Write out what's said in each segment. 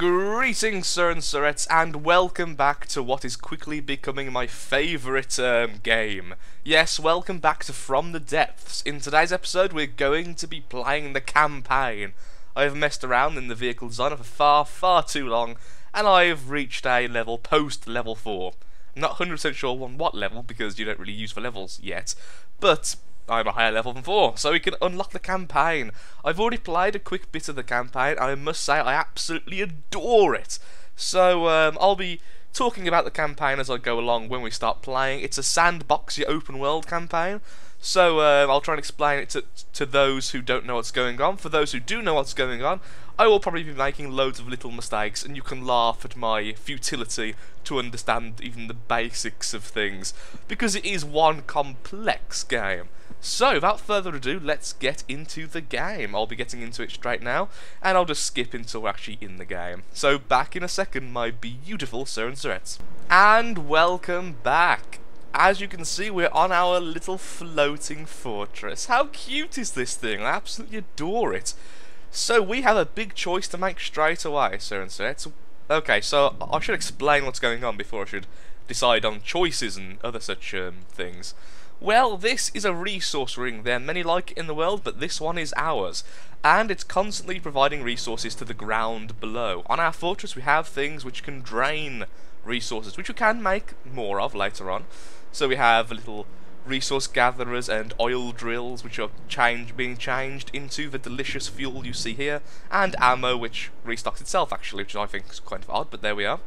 Greetings, sir and sirettes, and welcome back to what is quickly becoming my favourite um, game. Yes, welcome back to From the Depths. In today's episode, we're going to be playing the campaign. I have messed around in the vehicle designer for far, far too long, and I have reached a level post level 4. I'm not 100% sure on what level, because you don't really use for levels yet, but I'm a higher level than 4, so we can unlock the campaign. I've already played a quick bit of the campaign, I must say I absolutely adore it. So um, I'll be talking about the campaign as I go along when we start playing. It's a sandboxy open world campaign, so um, I'll try and explain it to, to those who don't know what's going on. For those who do know what's going on, I will probably be making loads of little mistakes, and you can laugh at my futility to understand even the basics of things, because it is one complex game. So, without further ado, let's get into the game. I'll be getting into it straight now, and I'll just skip until we're actually in the game. So, back in a second, my beautiful Sir and Sirettes. And welcome back. As you can see, we're on our little floating fortress. How cute is this thing? I absolutely adore it. So, we have a big choice to make straight away, Sir and Sirettes. Okay, so I should explain what's going on before I should decide on choices and other such um, things. Well, this is a resource ring. There are many like it in the world, but this one is ours. And it's constantly providing resources to the ground below. On our fortress, we have things which can drain resources, which we can make more of later on. So we have a little resource gatherers and oil drills, which are change, being changed into the delicious fuel you see here, and ammo, which restocks itself, actually, which I think is kind of odd, but there we are.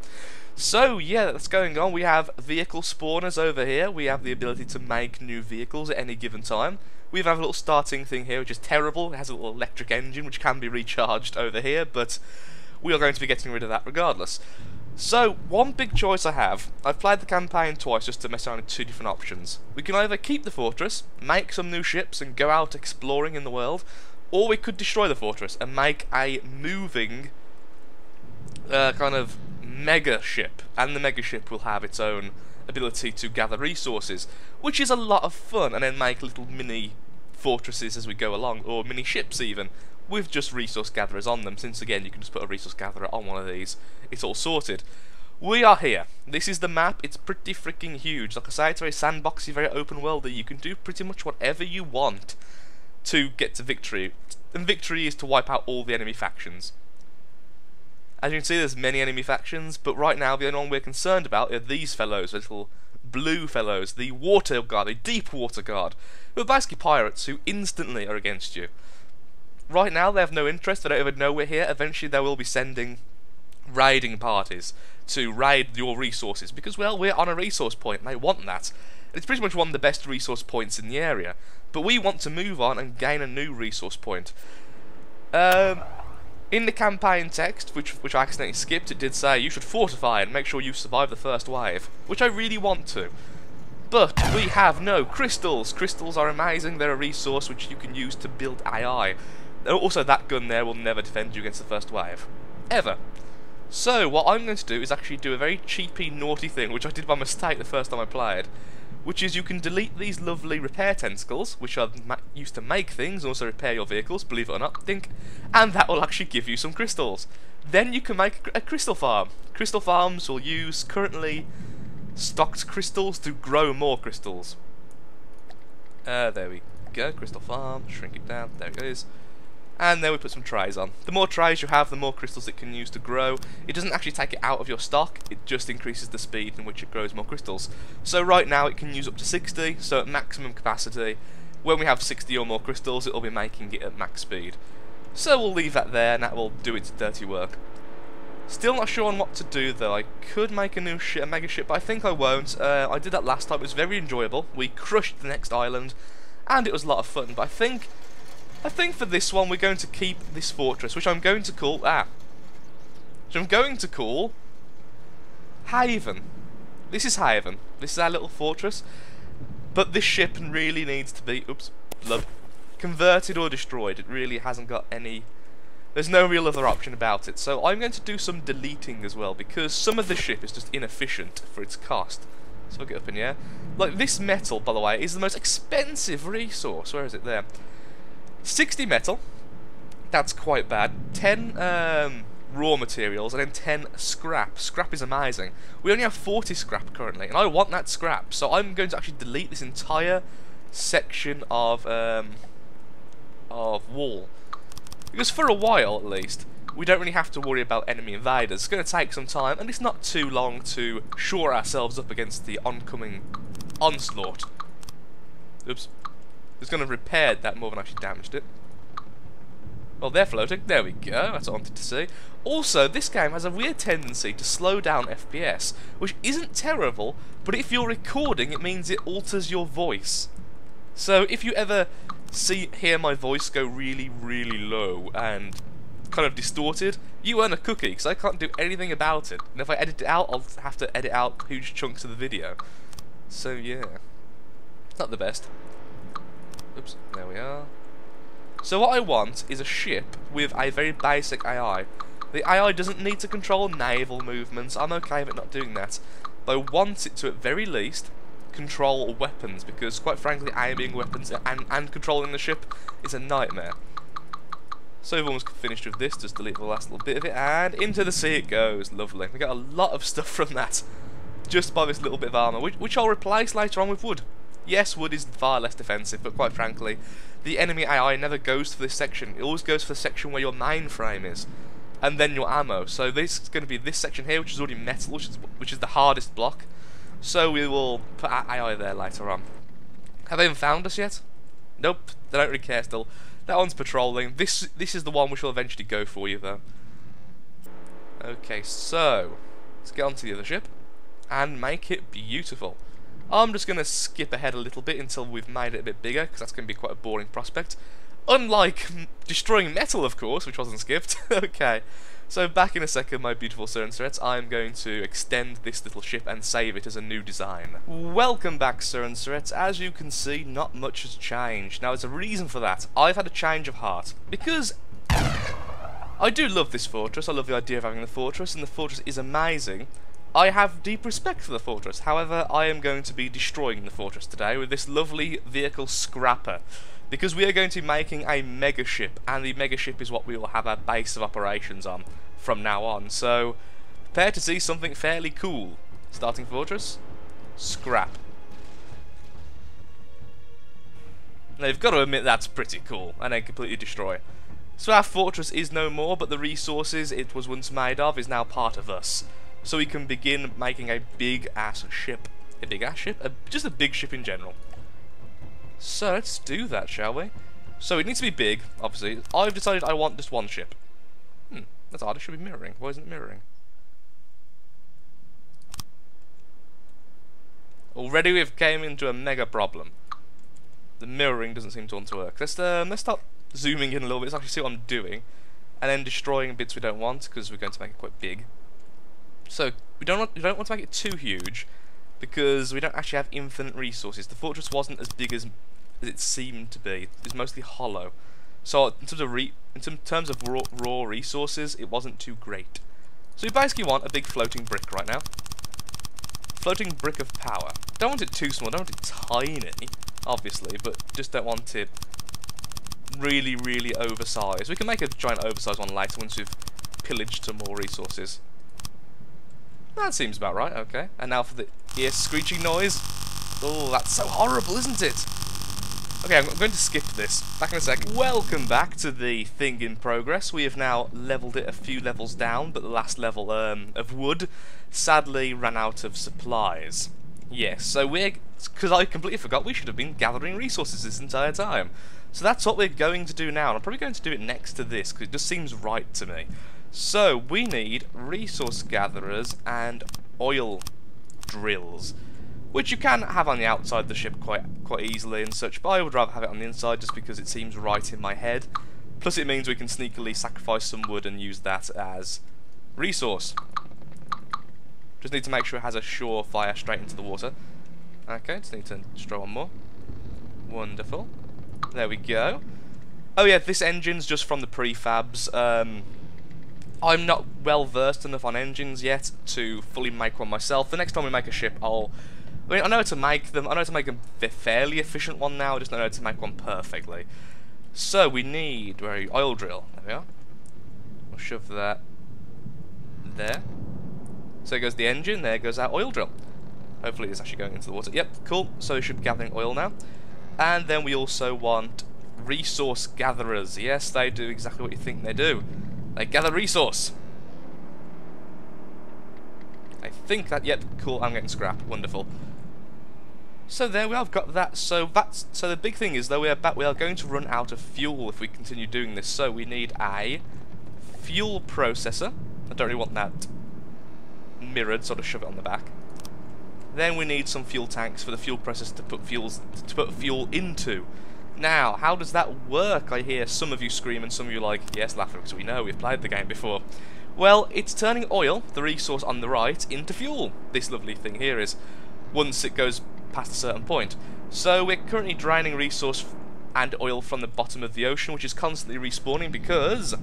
So, yeah, that's going on. We have vehicle spawners over here. We have the ability to make new vehicles at any given time. We have a little starting thing here, which is terrible. It has a little electric engine, which can be recharged over here, but we are going to be getting rid of that regardless. So, one big choice I have, I've played the campaign twice just to mess around with two different options. We can either keep the fortress, make some new ships and go out exploring in the world, or we could destroy the fortress and make a moving uh, kind of mega ship, and the mega ship will have its own ability to gather resources, which is a lot of fun, and then make little mini fortresses as we go along, or mini ships even, with just resource gatherers on them, since again you can just put a resource gatherer on one of these, it's all sorted. We are here. This is the map. It's pretty freaking huge. Like I say, it's very sandboxy, very open world. That you can do pretty much whatever you want to get to victory. And victory is to wipe out all the enemy factions. As you can see, there's many enemy factions, but right now the only one we're concerned about are these fellows, the little blue fellows, the water guard, the deep water guard, who are basically pirates who instantly are against you. Right now they have no interest, they don't even know we're here. Eventually they will be sending raiding parties to raid your resources because, well, we're on a resource point and they want that. It's pretty much one of the best resource points in the area. But we want to move on and gain a new resource point. Um, in the campaign text, which which I accidentally skipped, it did say you should fortify and make sure you survive the first wave, which I really want to. But we have no crystals. Crystals are amazing. They're a resource which you can use to build AI. Also, that gun there will never defend you against the first wave. Ever. So, what I'm going to do is actually do a very cheapy, naughty thing, which I did by mistake the first time I played which is you can delete these lovely repair tentacles, which are used to make things and also repair your vehicles, believe it or not, think, and that will actually give you some crystals. Then you can make a crystal farm. Crystal farms will use currently stocked crystals to grow more crystals. Uh, there we go, crystal farm, shrink it down, there it goes and then we put some tries on. The more tries you have, the more crystals it can use to grow. It doesn't actually take it out of your stock, it just increases the speed in which it grows more crystals. So right now it can use up to 60, so at maximum capacity, when we have 60 or more crystals, it will be making it at max speed. So we'll leave that there, and that will do its dirty work. Still not sure on what to do though. I could make a new ship, a mega ship, but I think I won't. Uh, I did that last time. It was very enjoyable. We crushed the next island, and it was a lot of fun. But I think I think for this one we're going to keep this fortress, which I'm going to call, ah, which I'm going to call Haven. This is Haven. This is our little fortress. But this ship really needs to be, oops, blood, converted or destroyed. It really hasn't got any, there's no real other option about it. So I'm going to do some deleting as well, because some of the ship is just inefficient for its cost. So I'll get up in here. Like, this metal, by the way, is the most expensive resource. Where is it there? 60 metal. That's quite bad. 10 um, raw materials, and then 10 scrap. Scrap is amazing. We only have 40 scrap currently, and I want that scrap, so I'm going to actually delete this entire section of, um, of wall. Because for a while, at least, we don't really have to worry about enemy invaders. It's going to take some time, and it's not too long to shore ourselves up against the oncoming onslaught. Oops. It's going to repair that more than actually damaged it. Well, they're floating. There we go. That's what I wanted to see. Also, this game has a weird tendency to slow down FPS, which isn't terrible, but if you're recording, it means it alters your voice. So if you ever see hear my voice go really, really low and kind of distorted, you earn a cookie, because I can't do anything about it. And if I edit it out, I'll have to edit out huge chunks of the video. So yeah, not the best. Oops, there we are. So what I want is a ship with a very basic AI. The AI doesn't need to control naval movements, I'm okay with it not doing that. But I want it to at very least control weapons, because quite frankly aiming weapons and, and controlling the ship is a nightmare. So we've almost finished with this, just delete the last little bit of it, and into the sea it goes. Lovely. We got a lot of stuff from that, just by this little bit of armour, which, which I'll replace later on with wood. Yes, wood is far less defensive, but quite frankly, the enemy AI never goes for this section. It always goes for the section where your mainframe is, and then your ammo. So this is going to be this section here, which is already metal, which is, which is the hardest block. So we will put our AI there later on. Have they even found us yet? Nope, they don't really care still. That one's patrolling. This this is the one which will eventually go for you, though. Okay, so let's get onto the other ship and make it beautiful. I'm just going to skip ahead a little bit until we've made it a bit bigger, because that's going to be quite a boring prospect. Unlike destroying metal, of course, which wasn't skipped. okay, so back in a second, my beautiful Sir and Sirettes, I'm going to extend this little ship and save it as a new design. Welcome back, Sir and Sirettes. As you can see, not much has changed. Now, there's a reason for that. I've had a change of heart. Because I do love this fortress. I love the idea of having the fortress, and the fortress is amazing. I have deep respect for the fortress, however I am going to be destroying the fortress today with this lovely vehicle scrapper because we are going to be making a mega ship and the mega ship is what we will have our base of operations on from now on so prepare to see something fairly cool. Starting fortress, scrap. Now you've got to admit that's pretty cool and then completely destroy. So our fortress is no more but the resources it was once made of is now part of us so we can begin making a big ass ship. A big ass ship? A, just a big ship in general. So let's do that, shall we? So it needs to be big, obviously. I've decided I want just one ship. Hmm, that's odd, it should be mirroring. Why isn't it mirroring? Already we've came into a mega problem. The mirroring doesn't seem to want to work. Let's, um, let's start zooming in a little bit, let's actually see what I'm doing. And then destroying bits we don't want, because we're going to make it quite big. So we don't want, we don't want to make it too huge because we don't actually have infinite resources. The fortress wasn't as big as, as it seemed to be. It's mostly hollow. So in terms of re in terms of raw, raw resources, it wasn't too great. So we basically want a big floating brick right now. Floating brick of power. Don't want it too small, don't want it tiny, obviously, but just don't want it really, really oversized. We can make a giant oversized one later once we've pillaged some more resources. That seems about right, okay. And now for the ear screeching noise. Oh, that's so horrible, isn't it? Okay, I'm going to skip this. Back in a second. Welcome back to the thing in progress. We have now leveled it a few levels down, but the last level um, of wood sadly ran out of supplies. Yes, so we're... Because I completely forgot we should have been gathering resources this entire time. So that's what we're going to do now, and I'm probably going to do it next to this, because it just seems right to me. So, we need resource gatherers and oil drills, which you can have on the outside of the ship quite quite easily and such, but I would rather have it on the inside just because it seems right in my head. Plus it means we can sneakily sacrifice some wood and use that as resource. Just need to make sure it has a sure fire straight into the water. Okay, just need to destroy one more. Wonderful. There we go. Oh yeah, this engine's just from the prefabs. Um, I'm not well versed enough on engines yet to fully make one myself. The next time we make a ship, I'll... I mean, I know how to make them. I know how to make a fairly efficient one now. I just don't know how to make one perfectly. So we need where you? oil drill. There we are. We'll shove that there. So goes the engine, there goes our oil drill. Hopefully it's actually going into the water. Yep, cool. So it should be gathering oil now. And then we also want resource gatherers. Yes, they do exactly what you think they do. They gather resource. I think that, yep, cool, I'm getting scrap. Wonderful. So there we have got that. So that's so the big thing is though we are back, we are going to run out of fuel if we continue doing this. So we need a fuel processor. I don't really want that mirrored, sort of shove it on the back. Then we need some fuel tanks for the fuel processor to put fuels to put fuel into. Now, how does that work? I hear some of you scream and some of you like, yes, laughing because we know we've played the game before. Well, it's turning oil, the resource on the right, into fuel. This lovely thing here is, once it goes past a certain point. So we're currently draining resource and oil from the bottom of the ocean, which is constantly respawning because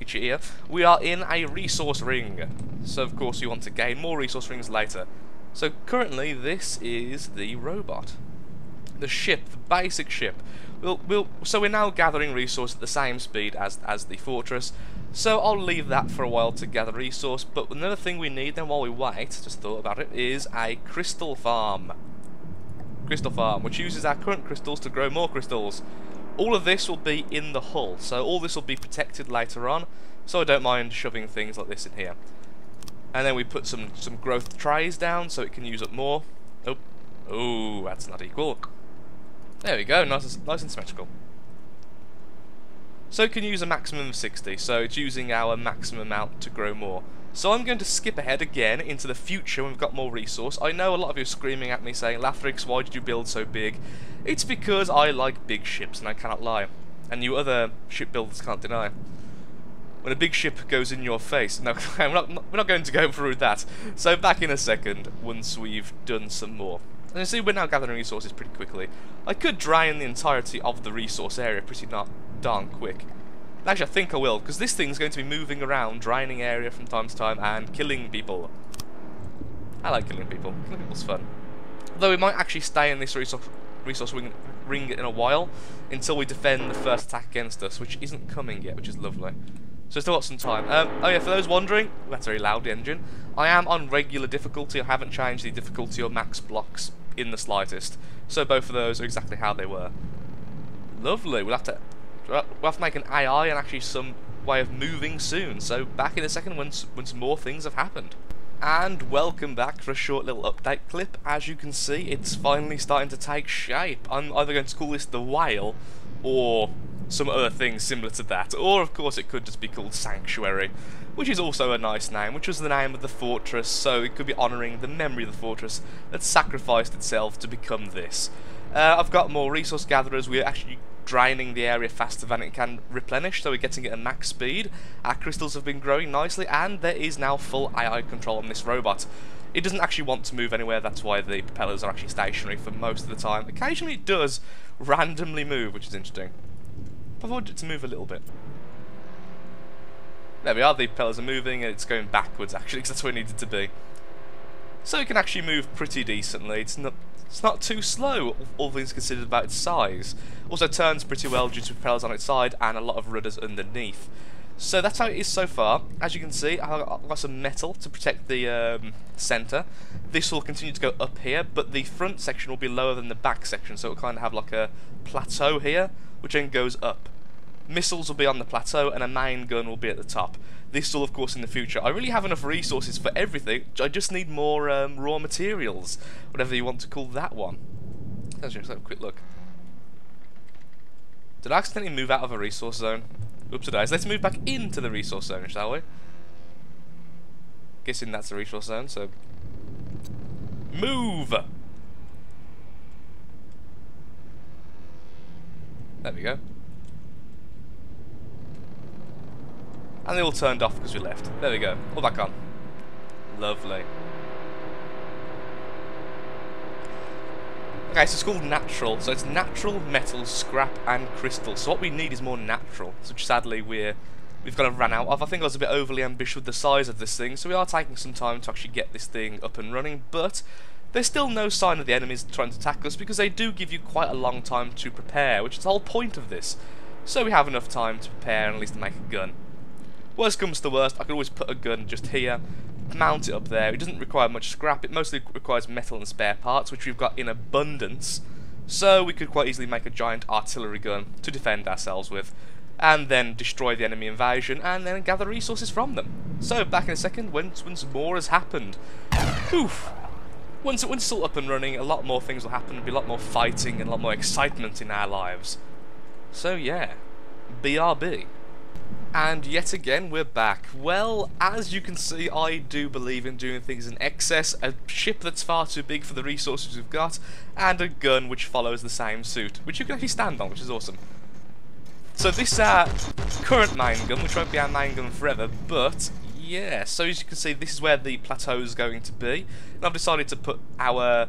itchy ear, we are in a resource ring. So of course you want to gain more resource rings later. So currently this is the robot. The ship, the basic ship. We'll, we'll, so we're now gathering resource at the same speed as, as the fortress. So I'll leave that for a while to gather resource, but another thing we need then while we wait, just thought about it, is a crystal farm. Crystal farm, which uses our current crystals to grow more crystals. All of this will be in the hull, so all this will be protected later on, so I don't mind shoving things like this in here. And then we put some, some growth trays down so it can use up more. Oh, oh, that's not equal. There we go, nice, nice and symmetrical. So it can use a maximum of 60, so it's using our maximum amount to grow more. So I'm going to skip ahead again into the future when we've got more resource. I know a lot of you are screaming at me saying, Lathrix, why did you build so big? It's because I like big ships and I cannot lie. And you other shipbuilders can't deny. When a big ship goes in your face. No, we're not, we're not going to go through that. So back in a second once we've done some more. And you see we're now gathering resources pretty quickly. I could drain the entirety of the resource area pretty not darn quick. Actually, I think I will, because this thing's going to be moving around, draining area from time to time, and killing people. I like killing people. Killing people's fun. Though we might actually stay in this resource, resource ring, ring in a while, until we defend the first attack against us, which isn't coming yet, which is lovely. So still got some time. Um, oh yeah, for those wondering, that's a very loud, engine. I am on regular difficulty. I haven't changed the difficulty or max blocks in the slightest. So both of those are exactly how they were. Lovely. We'll have to we'll have to make an AI and actually some way of moving soon. So back in a second once once more things have happened. And welcome back for a short little update clip. As you can see, it's finally starting to take shape. I'm either going to call this the whale or some other thing similar to that. Or, of course, it could just be called Sanctuary, which is also a nice name, which was the name of the fortress, so it could be honouring the memory of the fortress that sacrificed itself to become this. Uh, I've got more resource gatherers. We're actually draining the area faster than it can replenish, so we're getting it at max speed. Our crystals have been growing nicely, and there is now full AI control on this robot. It doesn't actually want to move anywhere, that's why the propellers are actually stationary for most of the time. Occasionally it does randomly move, which is interesting. I want it to move a little bit. There we are, the propellers are moving and it's going backwards actually because that's where it needed to be. So it can actually move pretty decently. It's not it's not too slow, all things considered about its size. Also turns pretty well due to propellers on its side and a lot of rudders underneath. So that's how it is so far. As you can see, I've got some metal to protect the um, centre. This will continue to go up here, but the front section will be lower than the back section, so it'll kind of have like a plateau here, which then goes up. Missiles will be on the plateau, and a main gun will be at the top. This will, of course, in the future. I really have enough resources for everything. I just need more um, raw materials, whatever you want to call that one. Let's just have a quick look. Did I accidentally move out of a resource zone? Oops, dies. Let's move back into the resource zone, shall we? Guessing that's the resource zone, so... Move! There we go. And they all turned off because we left. There we go. All back on. Lovely. Okay, so it's called natural. So it's natural, metal, scrap, and crystal. So what we need is more natural, which sadly we're we've got to run out of. I think I was a bit overly ambitious with the size of this thing, so we are taking some time to actually get this thing up and running. But there's still no sign of the enemies trying to attack us because they do give you quite a long time to prepare, which is the whole point of this. So we have enough time to prepare and at least make a gun. Worst comes to worst, I could always put a gun just here, mount it up there. It doesn't require much scrap, it mostly requires metal and spare parts, which we've got in abundance. So we could quite easily make a giant artillery gun to defend ourselves with, and then destroy the enemy invasion, and then gather resources from them. So, back in a second, once, once more has happened. Oof. Once, once it's all up and running, a lot more things will happen, there'll be a lot more fighting and a lot more excitement in our lives. So yeah, BRB. And yet again, we're back. Well, as you can see, I do believe in doing things in excess, a ship that's far too big for the resources we've got, and a gun which follows the same suit, which you can actually stand on, which is awesome. So this uh, current main gun, which won't be our main gun forever, but yeah, so as you can see, this is where the plateau is going to be, and I've decided to put our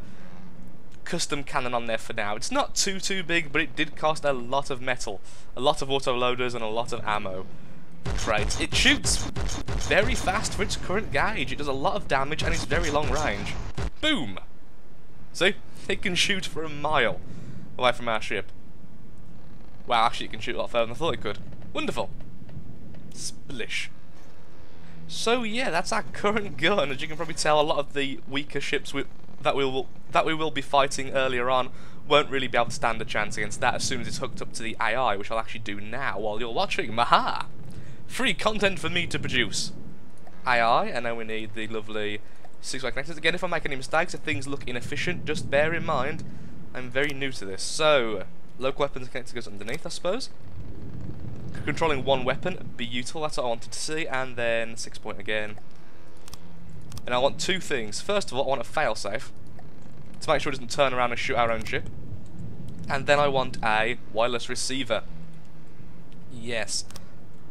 custom cannon on there for now. It's not too, too big, but it did cost a lot of metal, a lot of auto-loaders, and a lot of ammo. Right, it shoots very fast for its current gauge. It does a lot of damage and it's very long range. Boom! See? It can shoot for a mile away from our ship. Wow, actually it can shoot a lot further than I thought it could. Wonderful. Splish. So yeah, that's our current gun. As you can probably tell, a lot of the weaker ships we, that we will that we will be fighting earlier on won't really be able to stand a chance against that as soon as it's hooked up to the AI, which I'll actually do now while you're watching. Maha! Free content for me to produce. Aye aye, and now we need the lovely six-way connectors. Again, if I make any mistakes, if things look inefficient, just bear in mind, I'm very new to this. So, local weapons connector goes underneath, I suppose. Controlling one weapon, beautiful, that's what I wanted to see. And then six point again. And I want two things. First of all, I want a failsafe to make sure it doesn't turn around and shoot our own ship. And then I want a wireless receiver. Yes.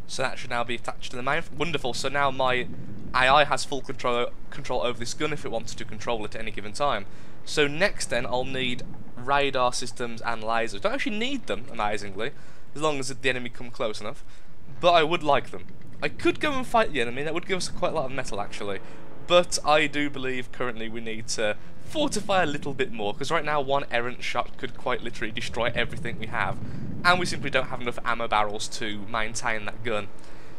So that should now be attached to the main. Wonderful. So now my AI has full control control over this gun if it wants to control it at any given time. So next then I'll need radar systems and lasers. Don't actually need them, amazingly, as long as the enemy come close enough. But I would like them. I could go and fight the enemy, that would give us quite a lot of metal actually. But I do believe currently we need to fortify a little bit more, because right now one errant shot could quite literally destroy everything we have and we simply don't have enough ammo barrels to maintain that gun.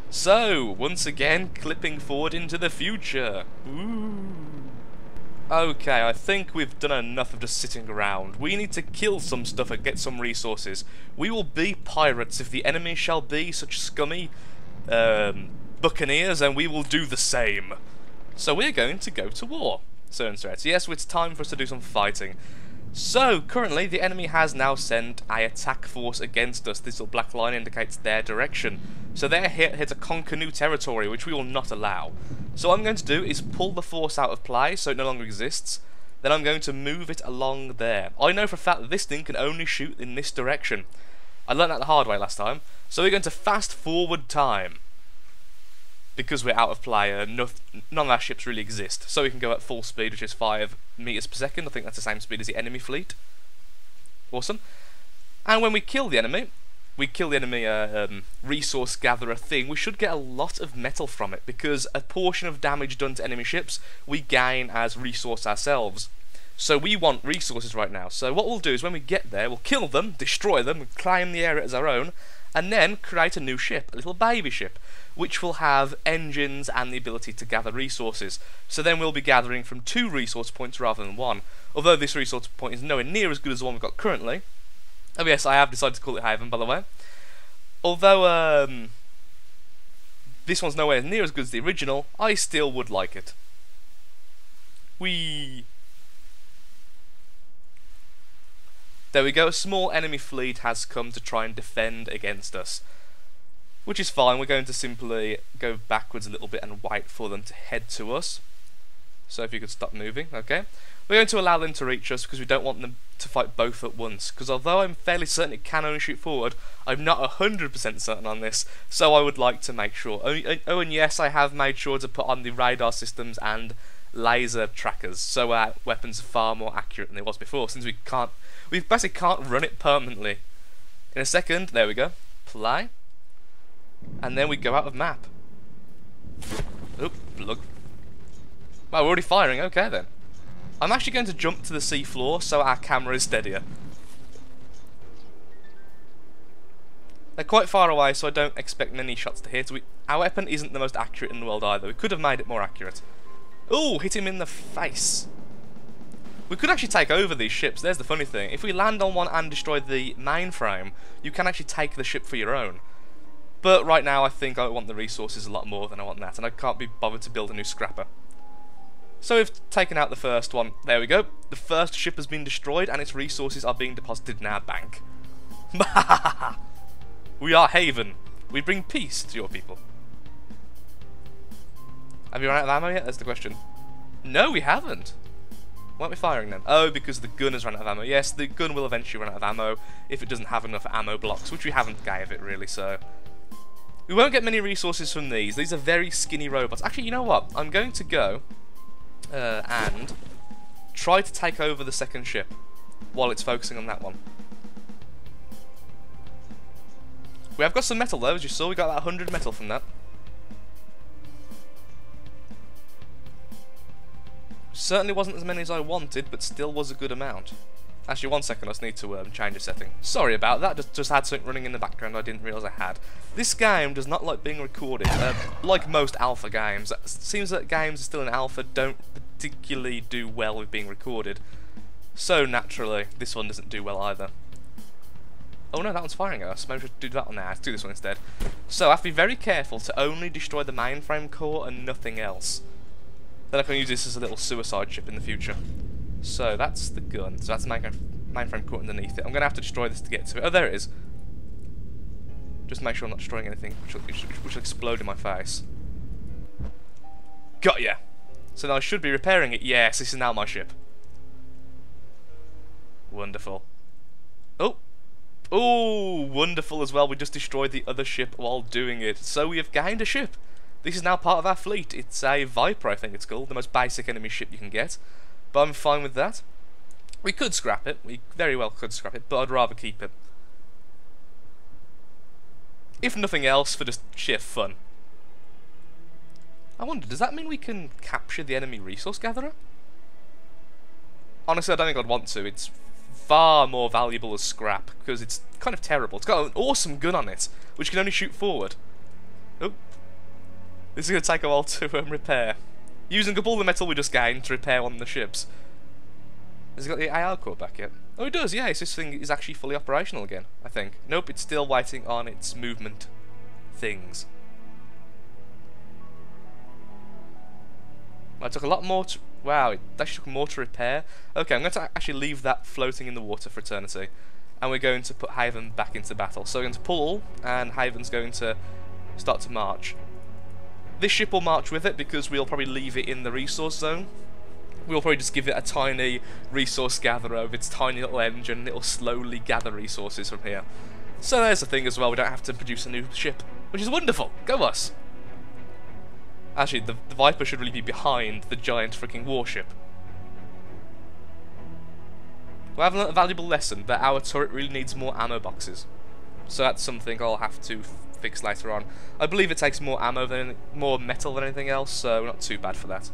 So, once again, clipping forward into the future. Ooh. Okay, I think we've done enough of just sitting around. We need to kill some stuff and get some resources. We will be pirates if the enemy shall be such scummy um, buccaneers, and we will do the same. So we're going to go to war. So yes, it's time for us to do some fighting. So, currently, the enemy has now sent a attack force against us. This little black line indicates their direction. So they're here, here to conquer new territory, which we will not allow. So what I'm going to do is pull the force out of play, so it no longer exists. Then I'm going to move it along there. I know for a fact that this thing can only shoot in this direction. I learned that the hard way last time. So we're going to fast forward time because we're out of play, no, none of our ships really exist. So we can go at full speed, which is 5 meters per second. I think that's the same speed as the enemy fleet. Awesome. And when we kill the enemy, we kill the enemy uh, um, resource gatherer thing, we should get a lot of metal from it, because a portion of damage done to enemy ships we gain as resource ourselves. So we want resources right now. So what we'll do is when we get there, we'll kill them, destroy them, and claim the area as our own, and then create a new ship, a little baby ship which will have engines and the ability to gather resources. So then we'll be gathering from two resource points rather than one. Although this resource point is nowhere near as good as the one we've got currently. Oh yes, I have decided to call it Haven, by the way. Although um, this one's nowhere near as good as the original, I still would like it. We. There we go, a small enemy fleet has come to try and defend against us which is fine. We're going to simply go backwards a little bit and wait for them to head to us. So if you could stop moving, okay. We're going to allow them to reach us because we don't want them to fight both at once. Because although I'm fairly certain it can only shoot forward, I'm not 100% certain on this, so I would like to make sure. Oh, oh, and yes, I have made sure to put on the radar systems and laser trackers, so our weapons are far more accurate than they was before, since we can't, we basically can't run it permanently. In a second, there we go, play and then we go out of map. Oop, look. Wow, we're already firing, okay then. I'm actually going to jump to the sea floor so our camera is steadier. They're quite far away, so I don't expect many shots to hit. We, our weapon isn't the most accurate in the world either. We could have made it more accurate. Ooh, hit him in the face. We could actually take over these ships. There's the funny thing. If we land on one and destroy the mainframe, you can actually take the ship for your own. But right now, I think I want the resources a lot more than I want that, and I can't be bothered to build a new scrapper. So we've taken out the first one. There we go. The first ship has been destroyed, and its resources are being deposited in our bank. we are Haven. We bring peace to your people. Have you run out of ammo yet? That's the question. No, we haven't. Why aren't we firing then? Oh, because the gun has run out of ammo. Yes, the gun will eventually run out of ammo if it doesn't have enough ammo blocks, which we haven't gave it really, so... We won't get many resources from these. These are very skinny robots. Actually, you know what? I'm going to go uh, and try to take over the second ship while it's focusing on that one. We have got some metal though, as you saw. We got about 100 metal from that. Certainly wasn't as many as I wanted, but still was a good amount. Actually, one second, I just need to um, change a setting. Sorry about that, just, just had something running in the background I didn't realise I had. This game does not like being recorded, uh, like most alpha games. It seems that games still in alpha don't particularly do well with being recorded. So, naturally, this one doesn't do well either. Oh no, that one's firing at us. Maybe we should do that one now. Let's do this one instead. So, I have to be very careful to only destroy the mainframe core and nothing else. Then I can use this as a little suicide ship in the future. So that's the gun. So that's the mainframe core underneath it. I'm going to have to destroy this to get to it. Oh, there it is. Just make sure I'm not destroying anything which will, which will explode in my face. Got ya! So now I should be repairing it. Yes, this is now my ship. Wonderful. Oh! Oh, wonderful as well. We just destroyed the other ship while doing it. So we have gained a ship. This is now part of our fleet. It's a Viper, I think it's called, the most basic enemy ship you can get. But I'm fine with that. We could scrap it. We very well could scrap it, but I'd rather keep it. If nothing else, for just sheer fun. I wonder, does that mean we can capture the enemy resource gatherer? Honestly, I don't think I'd want to. It's far more valuable as scrap, because it's kind of terrible. It's got an awesome gun on it, which can only shoot forward. This is going to take a while to um, repair. Using up all the metal we just gained to repair one of the ships. Has it got the AR core back yet? Oh, it does, yeah. this thing is actually fully operational again, I think. Nope, it's still waiting on its movement things. Well, it took a lot more to... Wow, it actually took more to repair. Okay, I'm going to actually leave that floating in the water for eternity. And we're going to put Haven back into battle. So we're going to pull, and Haven's going to start to march. This ship will march with it because we'll probably leave it in the resource zone. We'll probably just give it a tiny resource gatherer with its tiny little engine. And it'll slowly gather resources from here. So there's the thing as well, we don't have to produce a new ship, which is wonderful. Go us! Actually, the, the Viper should really be behind the giant freaking warship. We have a valuable lesson that our turret really needs more ammo boxes. So that's something I'll have to fix later on. I believe it takes more ammo than more metal than anything else, so not too bad for that.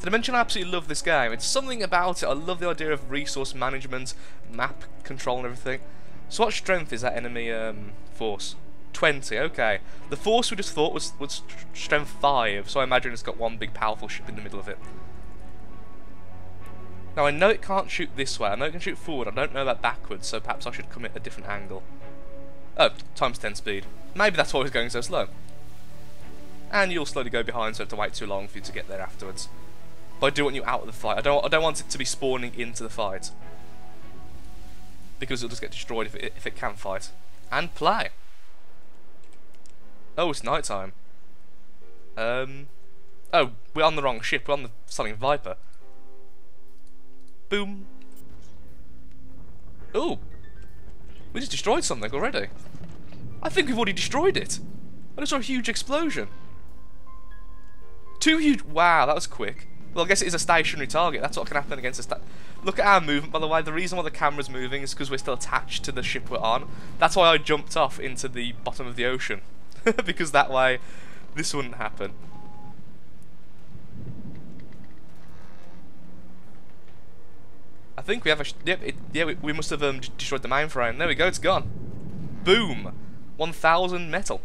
To mention I absolutely love this game. It's something about it. I love the idea of resource management, map control and everything. So what strength is that enemy um, force? 20, okay. The force we just thought was, was strength 5, so I imagine it's got one big powerful ship in the middle of it. Now I know it can't shoot this way, I know it can shoot forward, I don't know that backwards, so perhaps I should come at a different angle. Oh, times 10 speed. Maybe that's why it's going so slow. And you'll slowly go behind, so I have to wait too long for you to get there afterwards. But I do want you out of the fight. I don't. I don't want it to be spawning into the fight because it'll just get destroyed if it if it can fight and play. Oh, it's night time. Um. Oh, we're on the wrong ship. We're on the something Viper. Boom. Oh. We just destroyed something already. I think we've already destroyed it. I just saw a huge explosion. Two huge... Wow, that was quick. Well, I guess it is a stationary target. That's what can happen against a sta Look at our movement, by the way. The reason why the camera's moving is because we're still attached to the ship we're on. That's why I jumped off into the bottom of the ocean. because that way, this wouldn't happen. I think we have a... Yep, it, yeah, we, we must have um, destroyed the mainframe. There we go, it's gone. Boom! 1,000 metal.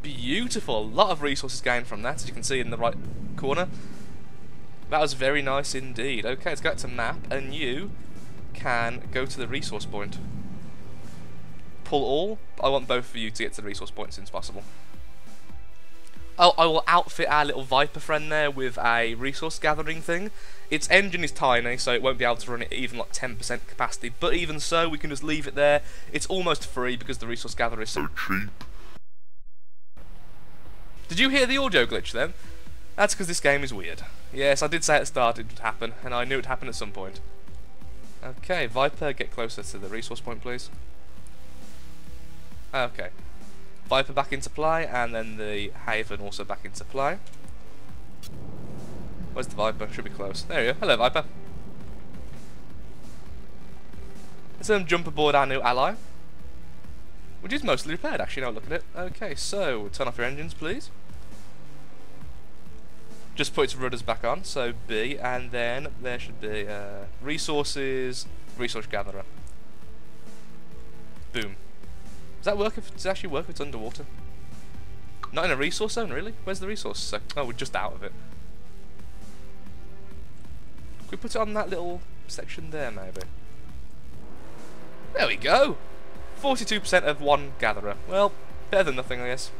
Beautiful. A lot of resources gained from that, as you can see in the right corner. That was very nice indeed. Okay, let's go to map, and you can go to the resource point. Pull all. I want both of you to get to the resource point as soon as possible. Oh, I will outfit our little Viper friend there with a resource gathering thing. Its engine is tiny, so it won't be able to run it even like 10% capacity, but even so, we can just leave it there. It's almost free because the resource gatherer is so cheap. Did you hear the audio glitch then? That's because this game is weird. Yes, I did say at the start it would happen, and I knew it would happen at some point. Okay, Viper, get closer to the resource point, please. Okay. Viper back into play, and then the Haven also back into play. Where's the Viper? Should be close. There you go. Hello, Viper. Let's um, jump aboard our new ally. Which is mostly repaired, actually, now look at it. Okay, so, turn off your engines, please. Just put its rudders back on, so B, and then there should be uh, resources, resource gatherer. Boom. Does that work if does it actually work if it's underwater? Not in a resource zone, really? Where's the resource? Oh, we're just out of it. Can we put it on that little section there, maybe? There we go! 42% of one gatherer. Well, better than nothing, I guess.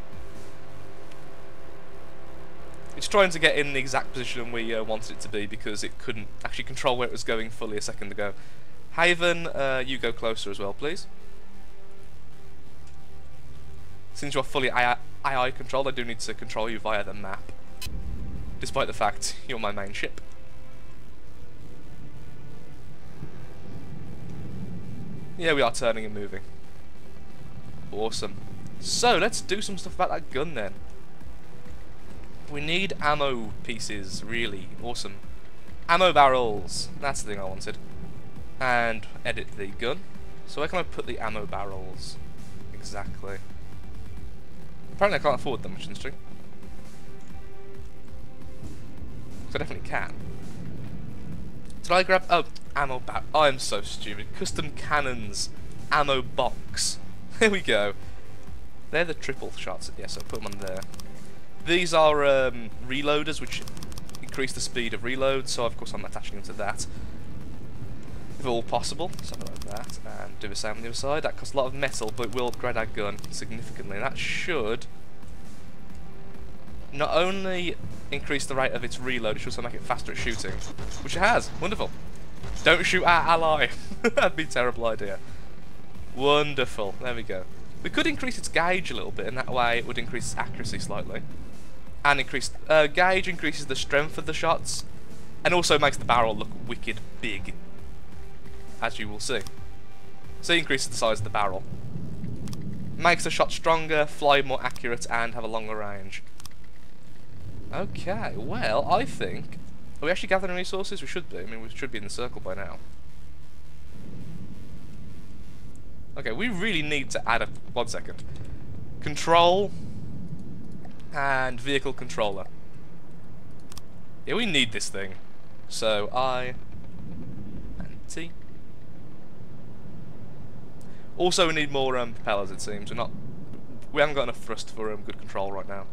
It's trying to get in the exact position we uh, wanted it to be because it couldn't actually control where it was going fully a second ago. Haven, uh, you go closer as well, please. Since you're fully AI, AI controlled, I do need to control you via the map. Despite the fact you're my main ship. Yeah, we are turning and moving. Awesome. So, let's do some stuff about that gun then. We need ammo pieces, really. Awesome. Ammo barrels. That's the thing I wanted. And edit the gun. So where can I put the ammo barrels? Exactly. Apparently I can't afford them, which is interesting. So I definitely can. Did I grab... Oh, ammo back. Oh, I'm so stupid. Custom cannons. Ammo box. There we go. They're the triple shots. Yes, I'll put them on there. These are um, reloaders, which increase the speed of reload, so of course I'm attaching them to that. If all possible, something like that, and do the same on the other side. That costs a lot of metal, but it will upgrade our gun significantly. That should not only increase the rate of its reload, it should also make it faster at shooting. Which it has. Wonderful. Don't shoot our ally. That'd be a terrible idea. Wonderful. There we go. We could increase its gauge a little bit, and that way it would increase its accuracy slightly. And increase... Uh, gauge increases the strength of the shots, and also makes the barrel look wicked big. As you will see. So it increases the size of the barrel. Makes the shot stronger, fly more accurate, and have a longer range. Okay, well, I think... Are we actually gathering resources? We should be. I mean, we should be in the circle by now. Okay, we really need to add a... One second. Control... And vehicle controller. Yeah, we need this thing. So, I... And T. Also, we need more um, propellers, it seems. We're not... We haven't got enough thrust for um, good control right now.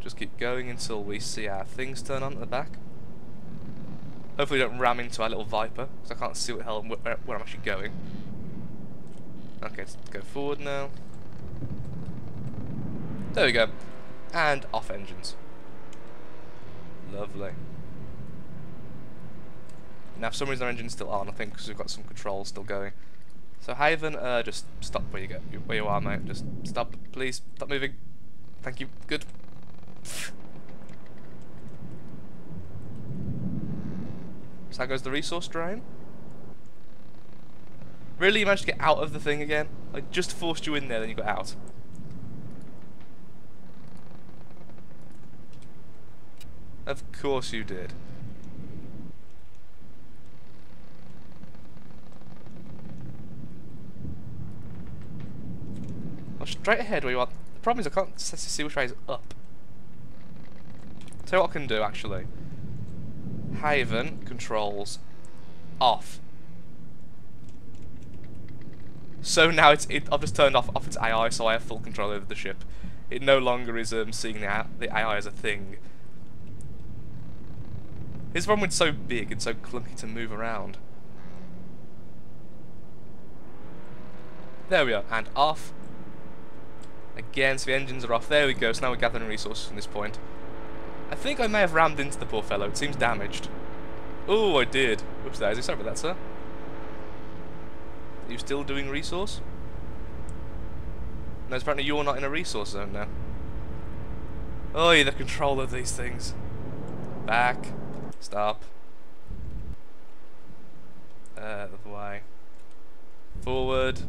Just keep going until we see our things turn on at the back. Hopefully we don't ram into our little Viper, because I can't see what hell where, where I'm actually going. Okay, let's go forward now. There we go. And off engines. Lovely. Now for some reason our engine's still on, I think because we've got some controls still going. So Haven, uh, just stop where you where you are, mate. Just stop, please. Stop moving. Thank you. Good. So that goes the resource drain? Really, you managed to get out of the thing again? I just forced you in there, then you got out. Of course you did. Straight ahead where you are. The problem is I can't see which way is up. You what I can do actually. Haven controls off. So now it's it, I've just turned off off its AI, so I have full control over the ship. It no longer is um, seeing the, the AI as a thing. His problem it's so big and so clunky to move around. There we are, and off. Again, so the engines are off. There we go, so now we're gathering resources from this point. I think I may have rammed into the poor fellow. It seems damaged. Oh, I did. Whoops, there. Sorry about that, sir. Are you still doing resource? No, apparently you're not in a resource zone now. Oh, the control of these things. Back. Stop. Uh, the way. Forward.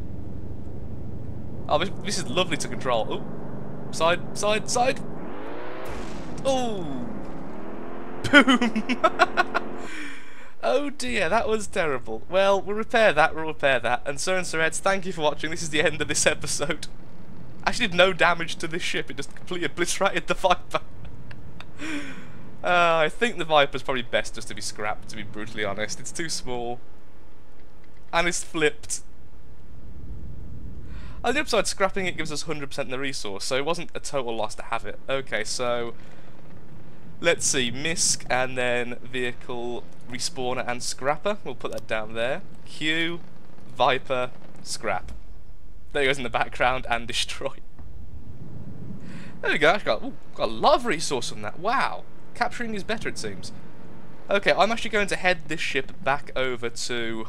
Oh, this, this, is lovely to control. Oh, side, side, side. Oh, boom. oh dear, that was terrible. Well, we'll repair that, we'll repair that. And Sir and Sirettes, thank you for watching. This is the end of this episode. Actually did no damage to this ship, it just completely obliterated the Viper. uh, I think the Viper's probably best just to be scrapped, to be brutally honest. It's too small. And it's flipped. On the upside, scrapping it gives us 100% in the resource, so it wasn't a total loss to have it. Okay, so... Let's see, MISC and then vehicle respawner and scrapper. We'll put that down there. Q, Viper, scrap. There he goes in the background and destroy. There we go. I've got, ooh, got a lot of resource from that. Wow. Capturing is better, it seems. Okay, I'm actually going to head this ship back over to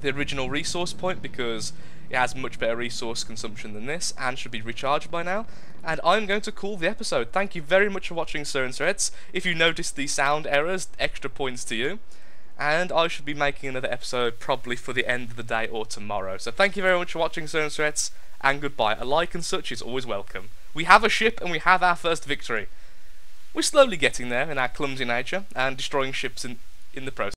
the original resource point because it has much better resource consumption than this and should be recharged by now. And I'm going to call the episode. Thank you very much for watching Sir and Sirettes. If you noticed the sound errors, extra points to you. And I should be making another episode probably for the end of the day or tomorrow. So thank you very much for watching Sir and Sirettes and goodbye. A like and such is always welcome. We have a ship and we have our first victory. We're slowly getting there in our clumsy nature and destroying ships in, in the process.